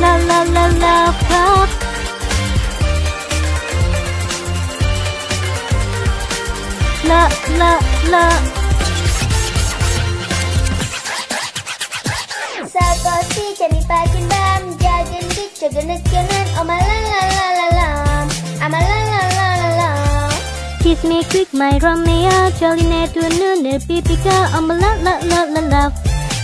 la la la La la la Sakosi jadi pakin bam Jajan dik jajan jajan Oma la la la la la Ama la la la la la Kiss me quick my Romeo Jolly ne tu nu ne pipika Oma la la la la la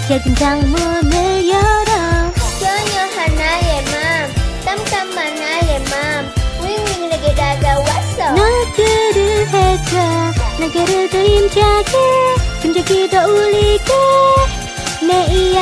Chờ tình chẳng mưa mê nhớ đâu Cho nhớ hana ye mam Tâm tâm mana ye mam Wing wing lagi daga waso 나그를 해줘 나그를 더 힘차게 힘차게 더 울리게 내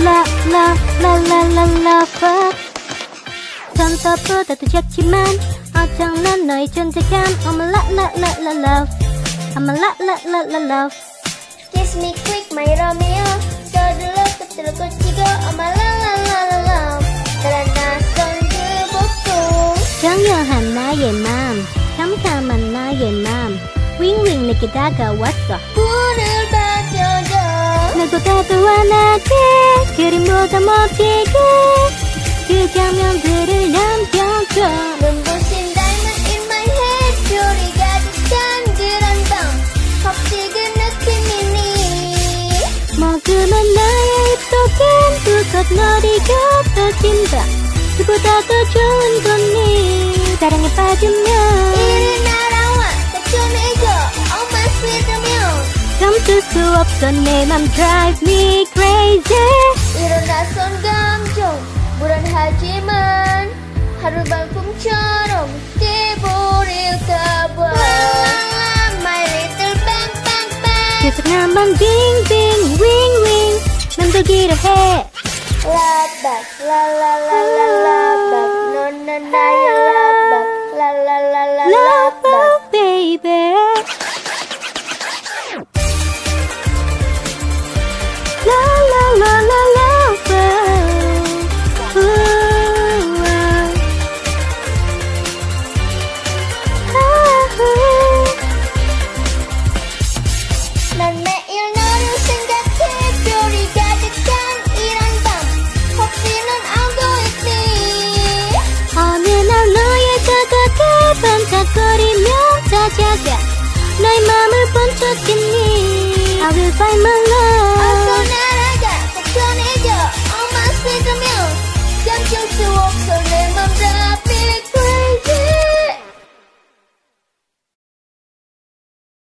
La la la la la la fuck 전부터 늦었지만 어정난 너의 존재감 I'm a la la la la love I'm a la la la la love Kiss me quick my Romeo So dulu kecil kucigo Oma la la la la la Karena sonju buku 정여한 나의 맘 참참한 나의 맘 윙윙 내게 다가왔어 Purul bajojo 누구보다 더 환하게 그림보다 멋지게. 그 장면들을 남겨줘. Nembusin diamond in my head Curiga dekan gerantam Oksigen 느낌 ini 먹으면 나의 입속엔 두컵 너리가 터진다. 그보다 더 좋은 건니 사랑에 빠지면 감출 수 없어 내 맘 drive me crazy 일어나선 감정 불안하지만 하루 방금처럼 깨버릴까봐 My little bang bang bang 계속 나만 빙빙 윙윙 만들기를 해 Labak la la la la labak Nona naya labak 찾아가 너의 맘을 번쩍이니 I will find my love